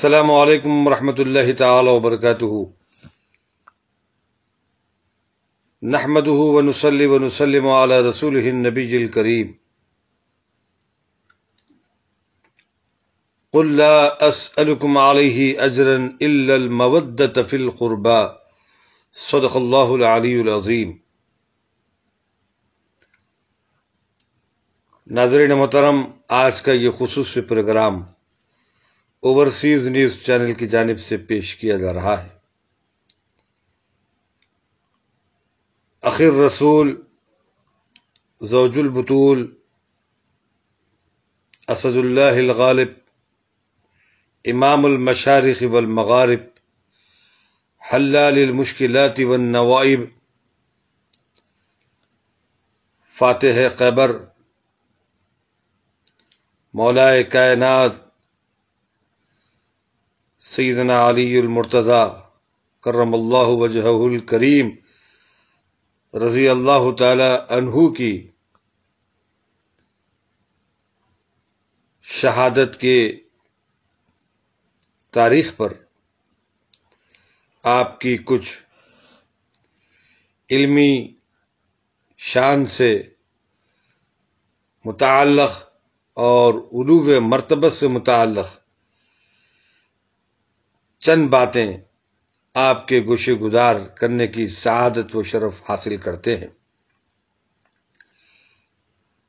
अल्लाम वरहमल तबरक नहमद वनसल वनसलम रसूल नबील करीम असलकुम अलही अजरन इलमवदतफ़िल क़ुरबा सदक़ल्लाज़ीम नाजरन मोहतरम आज का ये खसूस प्रोग्राम ओवरसीज न्यूज़ चैनल की जानब से पेश किया जा रहा है। अखिर रसूल जौजुल बतूल असदुल्लागालिब इमामशारख वलमगारब हल्लामुश्किलात वनवाइब फ़ातह खैबर मौलाए कायनात सैदना अलीमरतज़ा करम वजहुल करीम रज़ी अल्लाह तहु की शहादत के तारीख पर आपकी कुछ इल्मी शान से मुतल्लक़ और उलूब मरतबत से मुतल चंद बातें आपके गुशे गुजार करने की शहादत व शरफ हासिल करते हैं।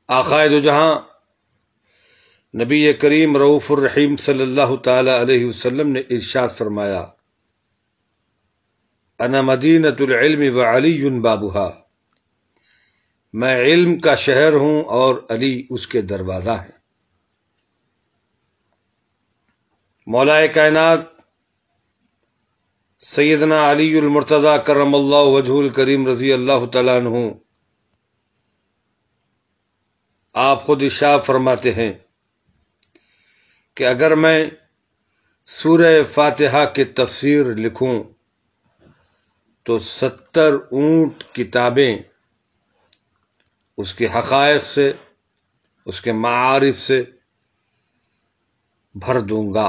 आकायद जहाँ नबी करीम रऊफ़ुररहीम सल्लल्लाहु अलैहि वसल्लम ने इरशाद फरमाया, अना मदीनतुल्म व अली बाबुहा। मैं इल्म का शहर हूँ और अली उसके दरवाज़ा है। मौलाए कायनात सैदना अलीमरतज़ा करम वजहुल करीम रज़ी अल्लाह तु आप खुद इशा फरमाते हैं कि अगर मैं सूर फातिहा की तफसीर लिखूं तो सत्तर ऊँट किताबें उसके हकायक से, उसके मारिफ से भर दूँगा।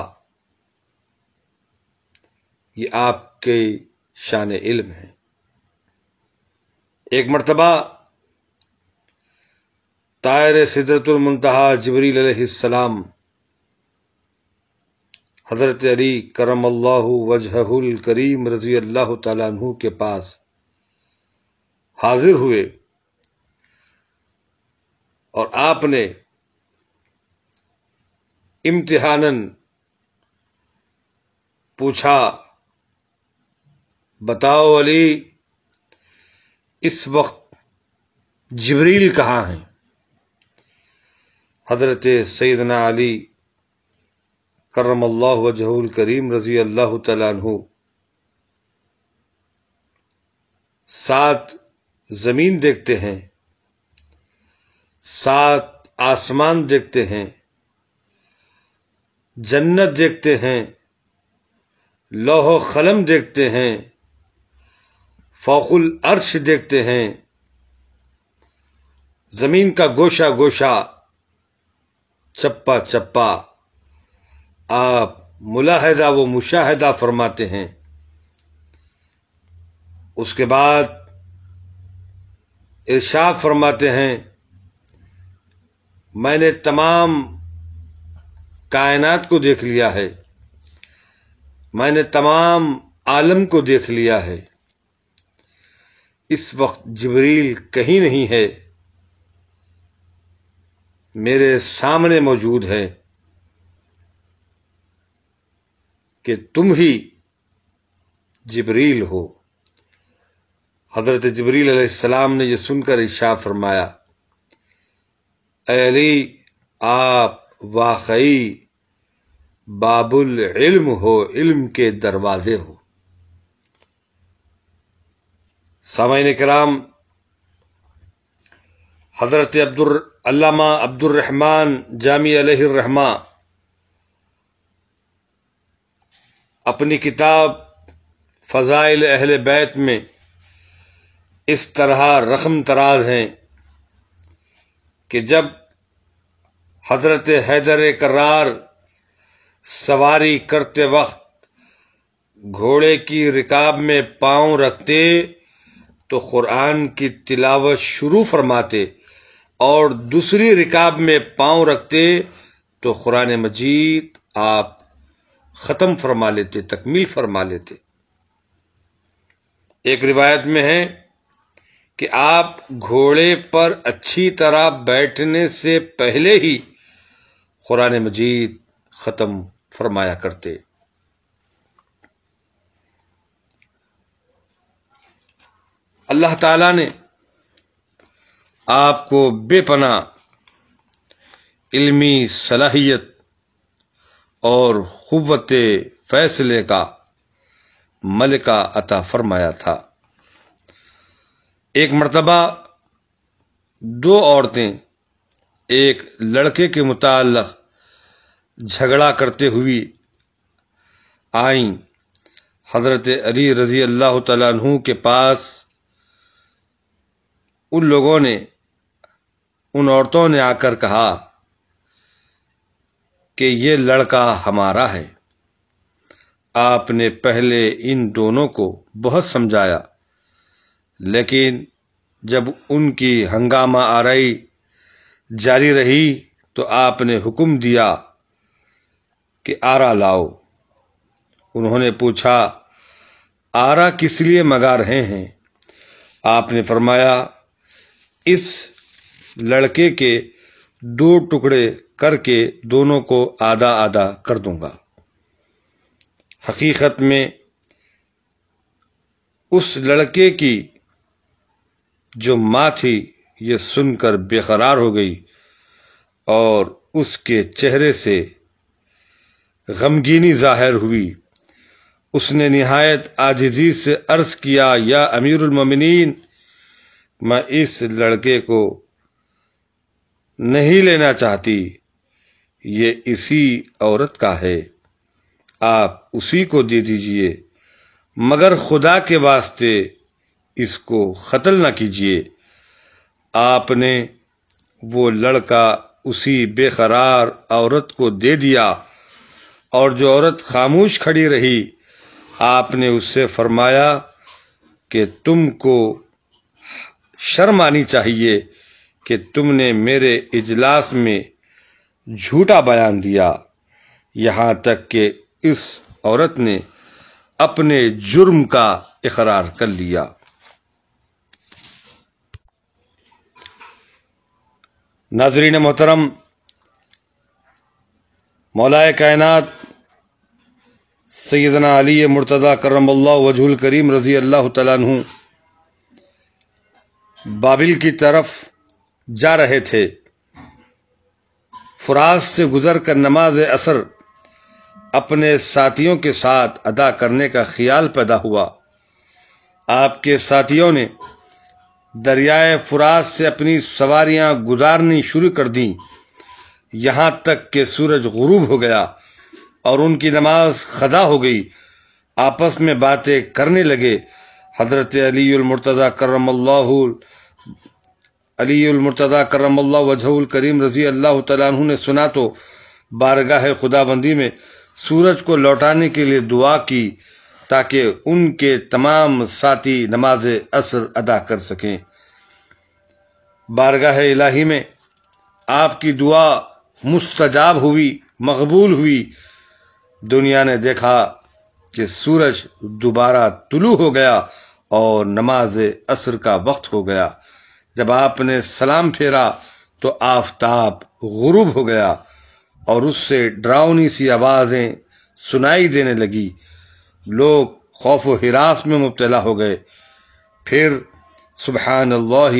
ये आपके शान इल्म है। एक मरतबा तायर सिदरतुलमतहा जबरील सलाम, हज़रत अली करम अल्लाह वजहुल करीम रज़ी अल्लाह तु के पास हाजिर हुए और आपने इम्तिहानन पूछा बताओ अली, इस वक्त जबरील कहाँ हैं? हज़रत सैदना अली करम अल्लाह वजहुल करीम रज़ी अल्लाह तु सात ज़मीन देखते हैं, सात आसमान देखते हैं, जन्नत देखते हैं लोह खलम देखते हैं फ़ौकुल अर्श देखते हैं। ज़मीन का गोशा गोशा, चप्पा चप्पा। आप मुलाहदा व मुशाहदा फरमाते हैं। उसके बाद इर्शाद फरमाते हैं, मैंने तमाम कायनात को देख लिया है। मैंने तमाम आलम को देख लिया है। इस वक्त जबरील कहीं नहीं है। मेरे सामने मौजूद है कि तुम ही जबरील हो। हज़रत जबरील सलाम ने यह सुनकर इशा फरमाया अली, आप वाकई बाबुल इल्म हो, इल्म के दरवाजे हो। सामाइन कराम हज़रत अब्दुल अल्लामा अब्दुलरहमान जामी रहमा, अपनी किताब फ़जाइल अहल बैत में इस तरह रकम तराज हैं कि जब हज़रत हैदर करार सवारी करते वक्त घोड़े की रिकाब में पाँव रखते तो कुरान की तिलावत शुरू फरमाते और दूसरी रिकाब में पाँव रखते तो कुरान मजीद आप ख़त्म फरमा लेते, तकमील फरमा लेते। एक रिवायत में है कि आप घोड़े पर अच्छी तरह बैठने से पहले ही कुरान मजीद ख़त्म फरमाया करते। अल्लाह ताला ने आपको बेपना इल्मी सलाहियत और क़ुव्वत फैसले का मलिका अता फरमाया था। एक मरतबा दो औरतें एक लड़के के मुताल्लक झगड़ा करते हुई आई। हज़रत अली रज़ी अल्लाह तु के पास उन लोगों ने, उन औरतों ने आकर कहा कि ये लड़का हमारा है। आपने पहले इन दोनों को बहुत समझाया, लेकिन जब उनकी हंगामा आरई जारी रही तो आपने हुक्म दिया कि आरा लाओ। उन्होंने पूछा, आरा किस लिए मगा रहे हैं? आपने फरमाया इस लड़के के दो टुकड़े करके दोनों को आधा आधा कर दूँगा। हकीकत में उस लड़के की जो माँ थी, ये सुनकर बेकरार हो गई और उसके चेहरे से गमगीनी ज़ाहिर हुई। उसने निहायत आजिजी से अर्ज़ किया, या अमीरुलमोमिनीन मैं इस लड़के को नहीं लेना चाहती। ये इसी औरत का है। आप उसी को दे दीजिए। मगर खुदा के वास्ते इसको कत्ल न कीजिए। आपने वो लड़का उसी बेकरार औरत को दे दिया और जो औरत खामोश खड़ी रही, आपने उससे फरमाया कि तुमको शर्म आनी चाहिए कि तुमने मेरे इजलास में झूठा बयान दिया। यहाँ तक कि इस औरत ने अपने जुर्म का इकरार कर लिया। नाजरीन मोहतरम, मौलाए कायनात सैदना अली मुर्तज़ा करम वजहुल करीम रज़ी अल्लाह तु बाबिल की तरफ़ जा रहे थे। फराज से गुजर कर नमाज़ असर अपने साथियों के साथ अदा करने का ख्याल पैदा हुआ। आपके साथियों ने दरियाए फुरात से अपनी सवारियाँ गुजारनी शुरू कर दी। यहाँ तक कि सूरज गुरूब हो गया और उनकी नमाज़ खदा हो गई। आपस में बातें करने लगे हज़रत अली मुर्तज़ा करम अली मुर्तज़ा करम वजहुल करीम रज़ी अल्लाह तु ने सुना तो बारगाह खुदाबंदी में सूरज को लौटाने के लिए दुआ की, ताकि उनके तमाम साथी नमाज़ असर अदा कर सकें। बारगाह इलाही में आपकी दुआ मुस्तजाब हुई, मकबूल हुई। दुनिया ने देखा कि सूरज दोबारा तुलू हो गया और नमाज़ असर का वक्त हो गया। जब आपने सलाम फेरा तो आफताब गुरूब हो गया और उससे ड्राउनी सी आवाज़ें सुनाई देने लगी। लोग खौफ हिरास में मुबतला हो गए। फिर सुबहान अल्लाह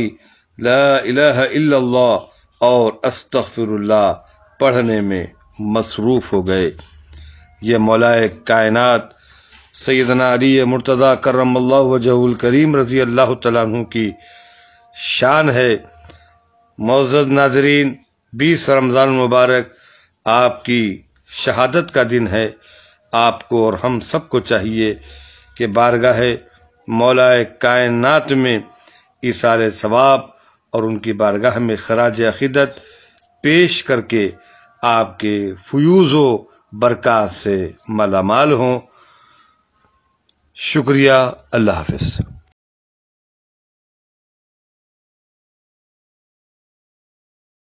और अस्तफिरुल्लाह पढ़ने में मसरूफ हो गए। ये मौलाए कायनात सैदना अली मुर्तदा करम वजहुल करीम रज़ी अल्लाह तु की शान है। मोज़ नाजरीन, बीस रमज़ान मुबारक आपकी शहादत का दिन है। आपको और हम सबको चाहिए कि बारगाह मौलाए कायनात में इसार सवाब और उनकी बारगाह में खराज अकीदत पेश करके आपके फ्यूज़ बरक़ात से मालामाल हों। शुक्रिया अल्लाह हाफिज़।